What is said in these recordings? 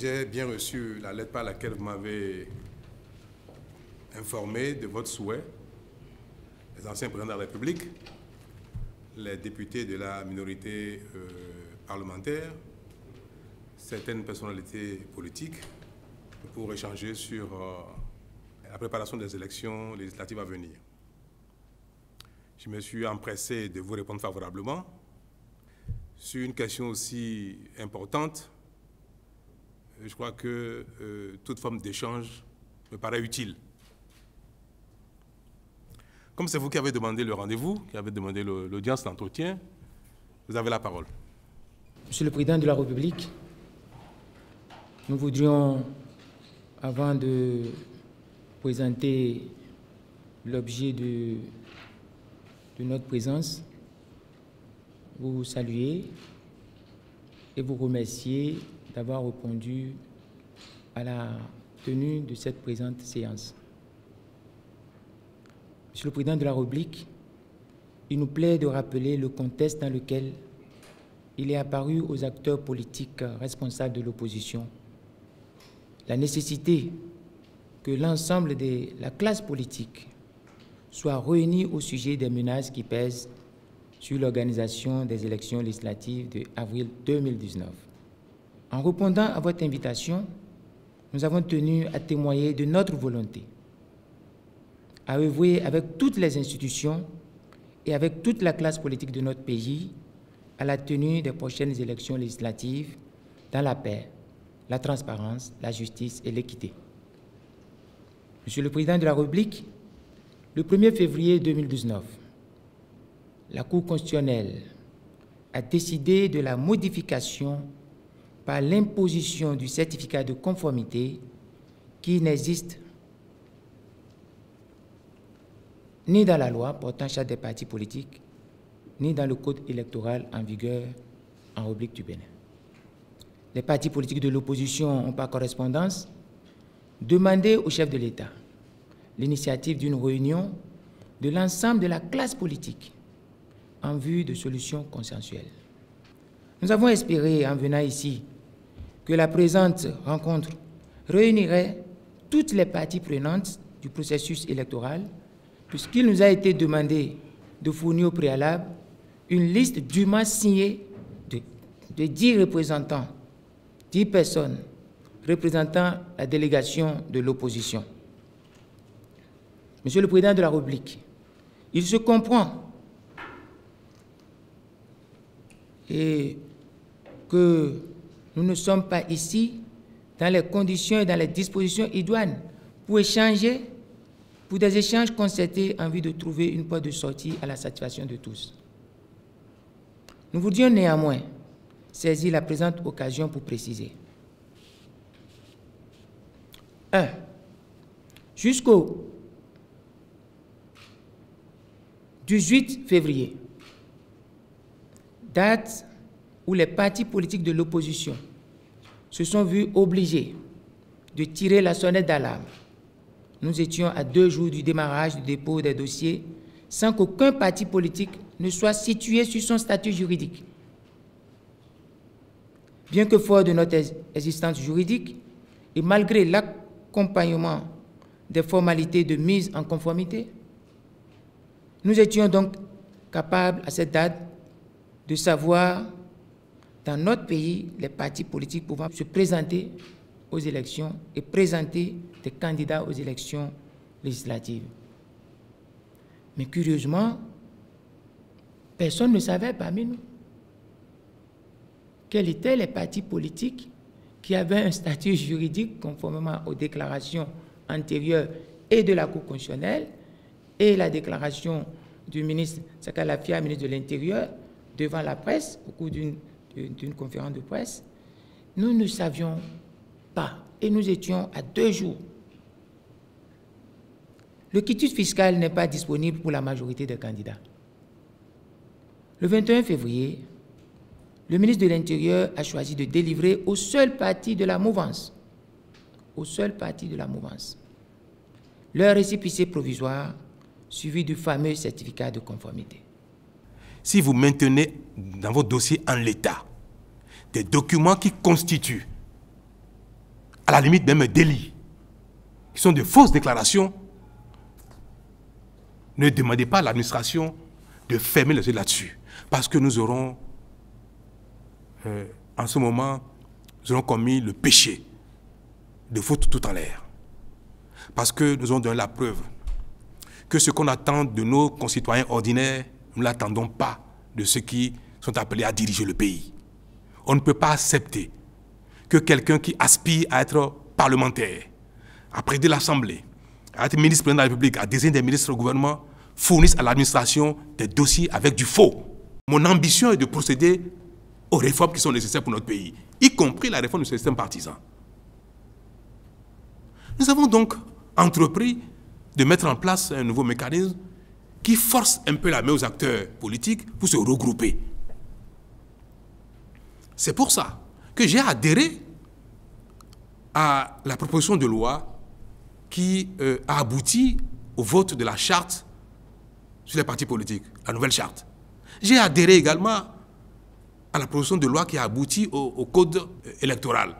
J'ai bien reçu la lettre par laquelle vous m'avez informé de votre souhait, les anciens présidents de la République, les députés de la minorité euh, parlementaire, certaines personnalités politiques, pour échanger sur euh, la préparation des élections législatives à venir. Je me suis empressé de vous répondre favorablement sur une question aussi importante. Je crois que euh, toute forme d'échange me paraît utile. Comme c'est vous qui avez demandé le rendez-vous, qui avez demandé l'audience, l'entretien, vous avez la parole. Monsieur le Président de la République, nous voudrions, avant de présenter l'objet de notre présence, vous saluer et vous remercier d'avoir répondu à la tenue de cette présente séance. Monsieur le Président de la République, il nous plaît de rappeler le contexte dans lequel il est apparu aux acteurs politiques responsables de l'opposition la nécessité que l'ensemble de la classe politique soit réunie au sujet des menaces qui pèsent sur l'organisation des élections législatives de avril 2019. En répondant à votre invitation, nous avons tenu à témoigner de notre volonté à œuvrer avec toutes les institutions et avec toute la classe politique de notre pays à la tenue des prochaines élections législatives dans la paix, la transparence, la justice et l'équité. Monsieur le Président de la République, le 1er février 2019, la Cour constitutionnelle a décidé de la modification par l'imposition du certificat de conformité qui n'existe ni dans la loi portant charte des partis politiques, ni dans le code électoral en vigueur en République du Bénin. Les partis politiques de l'opposition ont par correspondance demandé au chef de l'État l'initiative d'une réunion de l'ensemble de la classe politique en vue de solutions consensuelles. Nous avons espéré, en venant ici, que la présente rencontre réunirait toutes les parties prenantes du processus électoral, puisqu'il nous a été demandé de fournir au préalable une liste dûment signée de, de 10 représentants, 10 personnes représentant la délégation de l'opposition. Monsieur le Président de la République, il se comprend et que nous ne sommes pas ici dans les conditions et dans les dispositions idoines pour échanger, pour des échanges concertés en vue de trouver une porte de sortie à la satisfaction de tous. Nous voudrions néanmoins saisir la présente occasion pour préciser. 1. Jusqu'au 18 février, date où les partis politiques de l'opposition se sont vus obligés de tirer la sonnette d'alarme. Nous étions à deux jours du démarrage du dépôt des dossiers sans qu'aucun parti politique ne soit situé sur son statut juridique. Bien que fort de notre existence juridique et malgré l'accompagnement des formalités de mise en conformité, nous étions donc capables à cette date de savoir dans notre pays les partis politiques pouvant se présenter aux élections et présenter des candidats aux élections législatives. Mais curieusement, personne ne savait parmi nous quels étaient les partis politiques qui avaient un statut juridique conformément aux déclarations antérieures et de la Cour constitutionnelle et la déclaration du ministre Sakalafia, ministre de l'Intérieur, devant la presse au cours d'une conférence de presse, nous ne savions pas et nous étions à deux jours. Le quitus fiscal n'est pas disponible pour la majorité des candidats. Le 21 février, le ministre de l'Intérieur a choisi de délivrer au seul parti de la mouvance, au seul parti de la mouvance, leur récépissé provisoire suivi du fameux certificat de conformité. Si vous maintenez dans vos dossiers en l'état des documents qui constituent à la limite même délits, qui sont de fausses déclarations, ne demandez pas à l'administration de fermer les yeux là-dessus. Parce que nous aurons, euh, en ce moment, nous aurons commis le péché de foutre tout en l'air. Parce que nous avons donné la preuve que ce qu'on attend de nos concitoyens ordinaires, nous l'attendons pas de ceux qui sont appelés à diriger le pays. On ne peut pas accepter que quelqu'un qui aspire à être parlementaire, à présider l'Assemblée, à être ministre de la République, à désigner des ministres au gouvernement, fournisse à l'administration des dossiers avec du faux. Mon ambition est de procéder aux réformes qui sont nécessaires pour notre pays, y compris la réforme du système partisan. Nous avons donc entrepris de mettre en place un nouveau mécanisme qui force un peu la main aux acteurs politiques pour se regrouper. C'est pour ça que j'ai adhéré à la proposition de loi qui euh, a abouti au vote de la charte sur les partis politiques, la nouvelle charte. J'ai adhéré également à la proposition de loi qui a abouti au, code euh, électoral.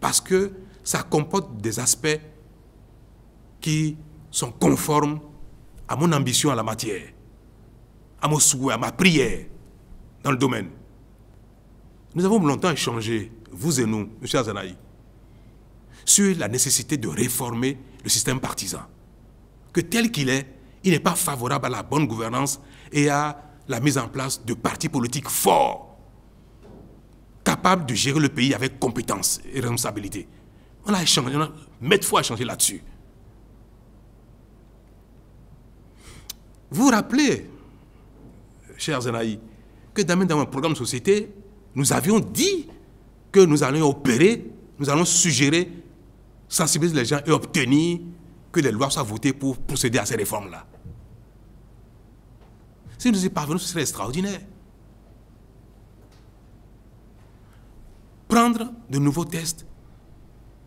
Parce que ça comporte des aspects qui sont conformes à mon ambition en la matière, à mon souhait, à ma prière dans le domaine. Nous avons longtemps échangé, vous et nous, M. Azanaï, sur la nécessité de réformer le système partisan. Que tel qu'il est, il n'est pas favorable à la bonne gouvernance et à la mise en place de partis politiques forts, capables de gérer le pays avec compétence et responsabilité. On a échangé, on a maintes fois échangé là-dessus. Vous rappelez, cher Zenaï, que dans un programme société, nous avions dit que nous allions opérer, nous allons suggérer, sensibiliser les gens et obtenir que les lois soient votées pour procéder à ces réformes-là. Si nous y parvenons, ce serait extraordinaire. Prendre de nouveaux tests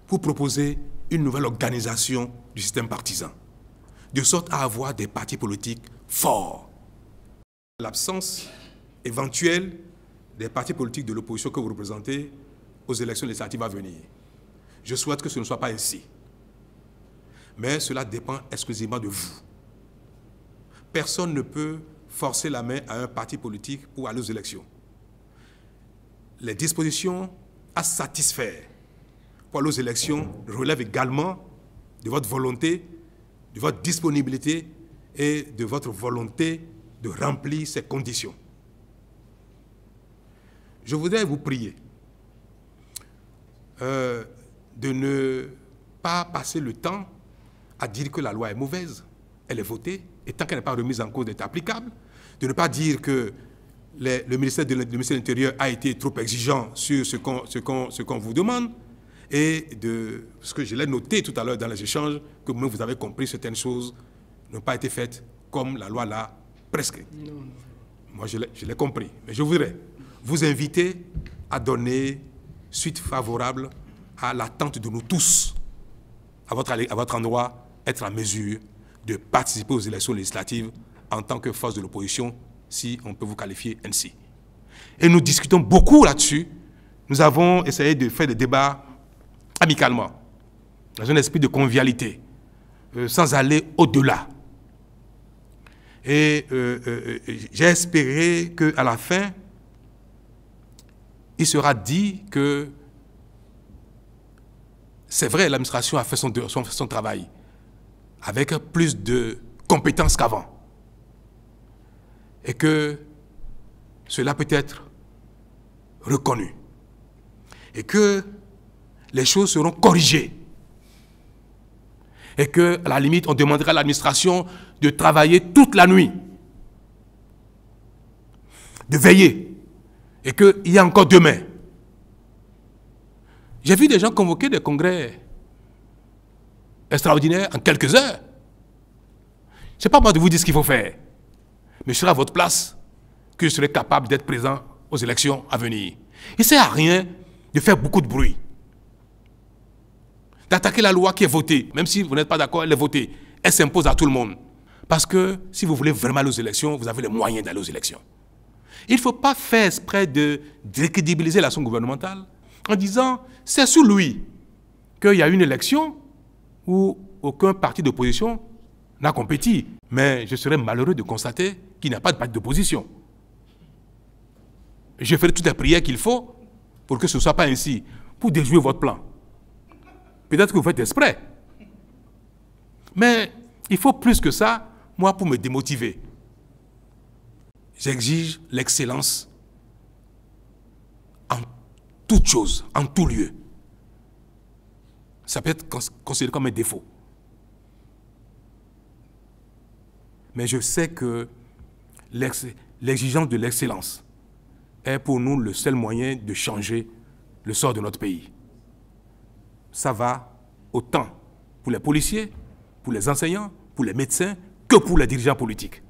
pour proposer une nouvelle organisation du système partisan, de sorte à avoir des partis politiques forts. L'absence éventuelle des partis politiques de l'opposition que vous représentez aux élections législatives à venir. Je souhaite que ce ne soit pas ainsi. Mais cela dépend exclusivement de vous. Personne ne peut forcer la main à un parti politique pour aller aux élections. Les dispositions à satisfaire pour aller aux élections relèvent également de votre volonté, de votre disponibilité et de votre volonté de remplir ces conditions. Je voudrais vous prier euh, de ne pas passer le temps à dire que la loi est mauvaise, elle est votée, et tant qu'elle n'est pas remise en cause d'être applicable, de ne pas dire que le, ministère de, l'Intérieur a été trop exigeant sur ce qu'on vous demande, et de ce que je l'ai noté tout à l'heure dans les échanges, que vous, vous avez compris certaines choses n'ont pas été faites comme la loi l'a prescrit. Moi, je l'ai compris. Mais je voudrais vous inviter à donner suite favorable à l'attente de nous tous, à votre, à votre endroit, être en mesure de participer aux élections législatives en tant que force de l'opposition, si on peut vous qualifier ainsi. Et nous discutons beaucoup là-dessus. Nous avons essayé de faire des débats amicalement, dans un esprit de convivialité, euh, sans aller au-delà. Et euh, euh, j'ai espéré qu'à la fin, il sera dit que c'est vrai, l'administration a fait son, son, travail avec plus de compétences qu'avant. Et que cela peut être reconnu. Et que les choses seront corrigées. Et que, la limite, on demandera à l'administration de travailler toute la nuit, de veiller, et qu'il y a encore demain. J'ai vu des gens convoquer des congrès extraordinaires en quelques heures. Ce n'est pas moi de vous dire ce qu'il faut faire, mais je serai à votre place que je serai capable d'être présent aux élections à venir. Il ne sert à rien de faire beaucoup de bruit, d'attaquer la loi qui est votée, même si vous n'êtes pas d'accord, elle est votée. Elle s'impose à tout le monde. Parce que si vous voulez vraiment aller aux élections, vous avez les moyens d'aller aux élections. Il ne faut pas faire exprès de décrédibiliser l'action gouvernementale, en disant c'est sous lui qu'il y a une élection où aucun parti d'opposition n'a compéti. Mais je serais malheureux de constater qu'il n'y a pas de parti d'opposition. Je ferai toutes les prières qu'il faut pour que ce ne soit pas ainsi, pour déjouer votre plan. Peut-être que vous faites exprès. Mais il faut plus que ça, moi, pour me démotiver. J'exige l'excellence en toute chose, en tout lieu. Ça peut être considéré comme un défaut. Mais je sais que l'exigence de l'excellence est pour nous le seul moyen de changer le sort de notre pays. Ça va autant pour les policiers, pour les enseignants, pour les médecins, que pour les dirigeants politiques.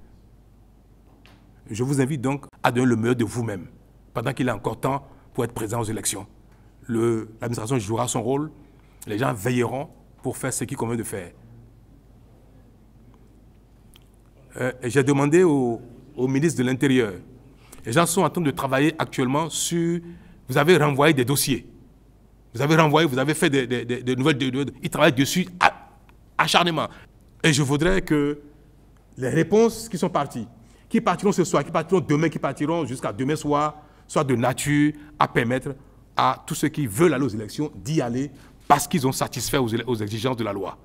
Je vous invite donc à donner le meilleur de vous-même, pendant qu'il est encore temps pour être présent aux élections. L'administration jouera son rôle, les gens veilleront pour faire ce qu'il convient de faire. Euh, j'ai demandé au, ministre de l'Intérieur, les gens sont en train de travailler actuellement sur, vous avez renvoyé des dossiers, vous avez renvoyé, vous avez fait des, nouvelles, ils travaillent dessus acharnement. Et je voudrais que les réponses qui sont parties, qui partiront ce soir, qui partiront demain, qui partiront jusqu'à demain soir, soient de nature à permettre à tous ceux qui veulent aller aux élections d'y aller parce qu'ils ont satisfait aux exigences de la loi.